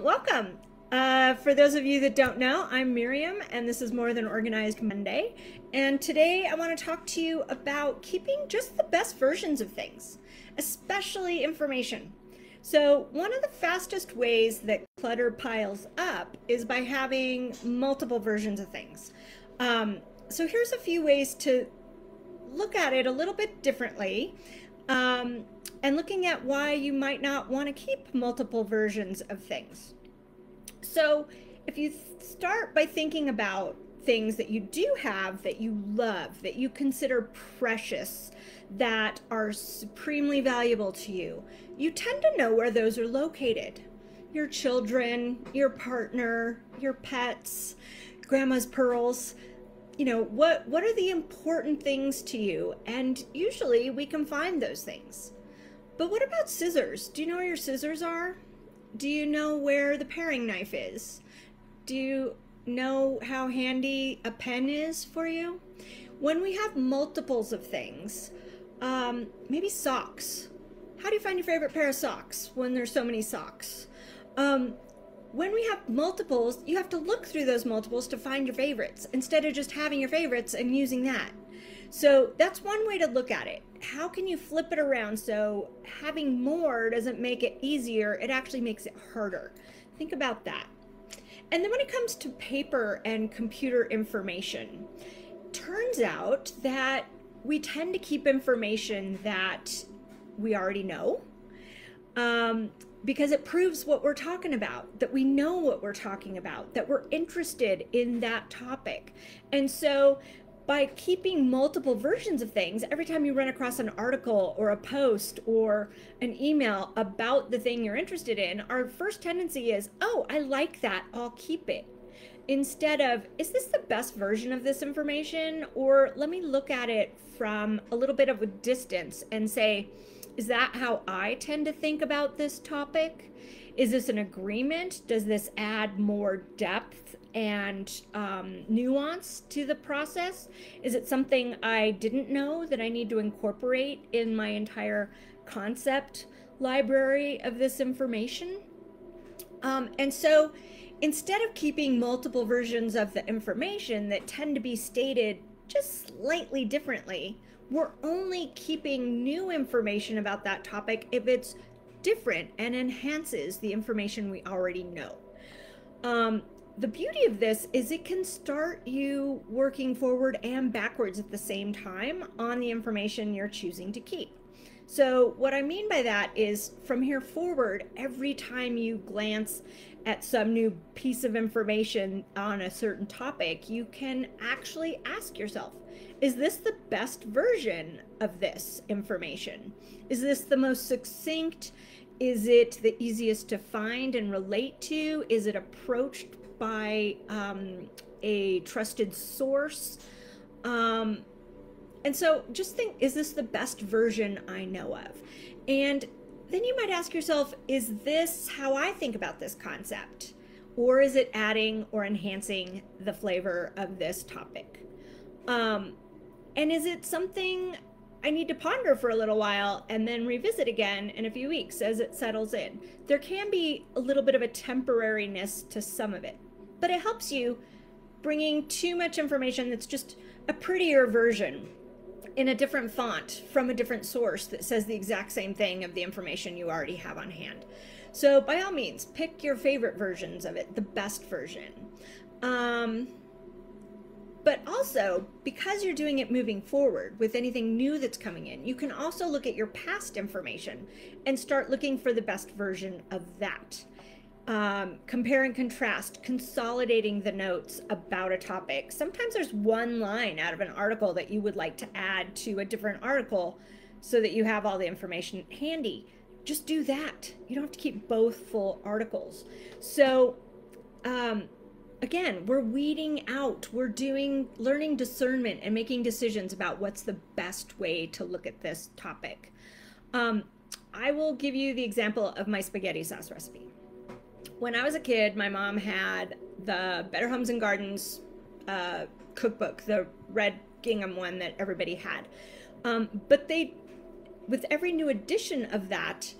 Welcome. Uh, for those of you that don't know, I'm Miriam, and this is More Than Organized Monday. And today I want to talk to you about keeping just the best versions of things, especially information. So, one of the fastest ways that clutter piles up is by having multiple versions of things. Um, so, here's a few ways to look at it a little bit differently um, and looking at why you might not want to keep multiple versions of things. So, if you start by thinking about things that you do have that you love, that you consider precious, that are supremely valuable to you, you tend to know where those are located. Your children, your partner, your pets, grandma's pearls. You know, what what are the important things to you? And usually we can find those things. But what about scissors? Do you know where your scissors are? Do you know where the paring knife is? Do you know how handy a pen is for you? When we have multiples of things, um, maybe socks. How do you find your favorite pair of socks when there's so many socks? Um, when we have multiples, you have to look through those multiples to find your favorites instead of just having your favorites and using that. So that's one way to look at it. How can you flip it around so having more doesn't make it easier, it actually makes it harder? Think about that. And then when it comes to paper and computer information, turns out that we tend to keep information that we already know um, because it proves what we're talking about, that we know what we're talking about, that we're interested in that topic. And so by keeping multiple versions of things, every time you run across an article or a post or an email about the thing you're interested in, our first tendency is, oh, I like that, I'll keep it. Instead of, is this the best version of this information? Or let me look at it from a little bit of a distance and say, is that how I tend to think about this topic? Is this an agreement? Does this add more depth and um, nuance to the process? Is it something I didn't know that I need to incorporate in my entire concept library of this information? Um, and so instead of keeping multiple versions of the information that tend to be stated just slightly differently, we're only keeping new information about that topic if it's different and enhances the information we already know. Um, the beauty of this is it can start you working forward and backwards at the same time on the information you're choosing to keep. So, what I mean by that is from here forward, every time you glance at some new piece of information on a certain topic, you can actually ask yourself is this the best version of this information? Is this the most succinct? Is it the easiest to find and relate to? Is it approached by um, a trusted source? Um, and so just think is this the best version I know of? And then you might ask yourself is this how I think about this concept? Or is it adding or enhancing the flavor of this topic? Um, and is it something I need to ponder for a little while and then revisit again in a few weeks as it settles in. There can be a little bit of a temporariness to some of it, but it helps you bringing too much information that's just a prettier version in a different font from a different source that says the exact same thing of the information you already have on hand. So by all means, pick your favorite versions of it, the best version. Um, but also, because you're doing it moving forward with anything new that's coming in, you can also look at your past information and start looking for the best version of that. Um, compare and contrast, consolidating the notes about a topic. Sometimes there's one line out of an article that you would like to add to a different article so that you have all the information handy. Just do that. You don't have to keep both full articles. So, um, again, we're weeding out, we're doing learning discernment and making decisions about what's the best way to look at this topic. Um, I will give you the example of my spaghetti sauce recipe. When I was a kid, my mom had the Better Homes and Gardens uh, cookbook, the red gingham one that everybody had. Um, but they, with every new edition of that,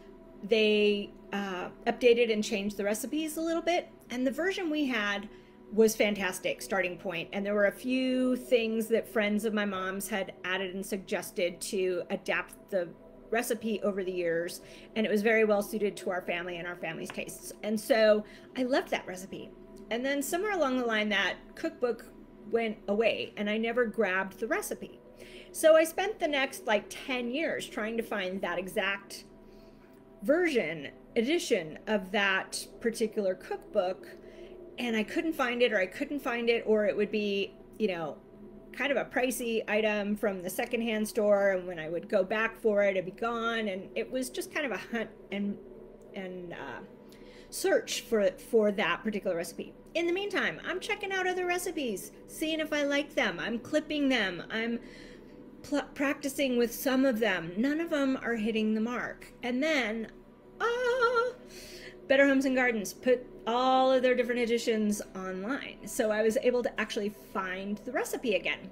they uh, updated and changed the recipes a little bit. And the version we had was fantastic starting point and there were a few things that friends of my mom's had added and suggested to adapt the recipe over the years and it was very well suited to our family and our family's tastes. And so i loved that recipe. And then somewhere along the line that cookbook went away and i never grabbed the recipe. So i spent the next like 10 years trying to find that exact version edition of that particular cookbook and I couldn't find it or I couldn't find it or it would be, you know, kind of a pricey item from the secondhand store and when I would go back for it it'd be gone and it was just kind of a hunt and and uh, search for for that particular recipe. In the meantime, I'm checking out other recipes, seeing if I like them. I'm clipping them. I'm practicing with some of them. None of them are hitting the mark. And then, Better Homes and Gardens put all of their different editions online. So I was able to actually find the recipe again.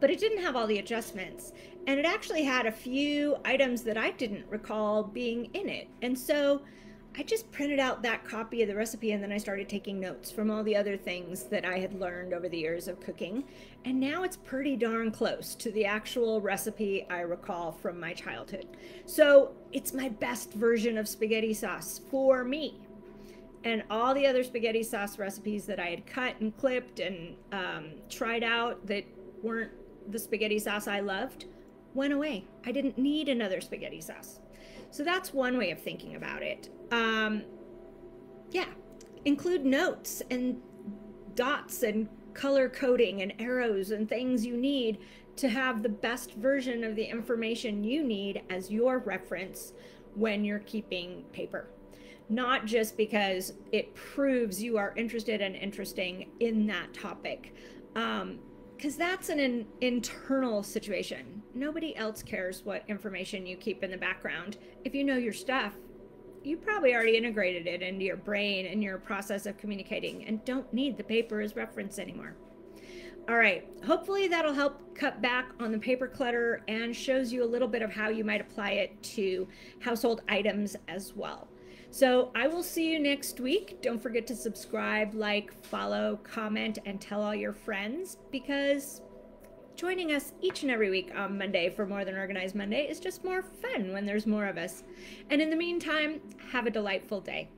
But it didn't have all the adjustments. And it actually had a few items that I didn't recall being in it. And so I just printed out that copy of the recipe and then I started taking notes from all the other things that I had learned over the years of cooking. And now it's pretty darn close to the actual recipe I recall from my childhood. So it's my best version of spaghetti sauce for me. And all the other spaghetti sauce recipes that I had cut and clipped and um, tried out that weren't the spaghetti sauce I loved went away. I didn't need another spaghetti sauce. So that's one way of thinking about it. Um, yeah, include notes and dots and color coding and arrows and things you need to have the best version of the information you need as your reference when you're keeping paper. Not just because it proves you are interested and interesting in that topic. Um, because that's an, internal situation. Nobody else cares what information you keep in the background. If you know your stuff, you probably already integrated it into your brain and your process of communicating and don't need the paper as reference anymore. All right, hopefully that'll help cut back on the paper clutter and shows you a little bit of how you might apply it to household items as well. So I will see you next week. Don't forget to subscribe, like, follow, comment, and tell all your friends because joining us each and every week on Monday for More Than Organized Monday is just more fun when there's more of us. And in the meantime, have a delightful day.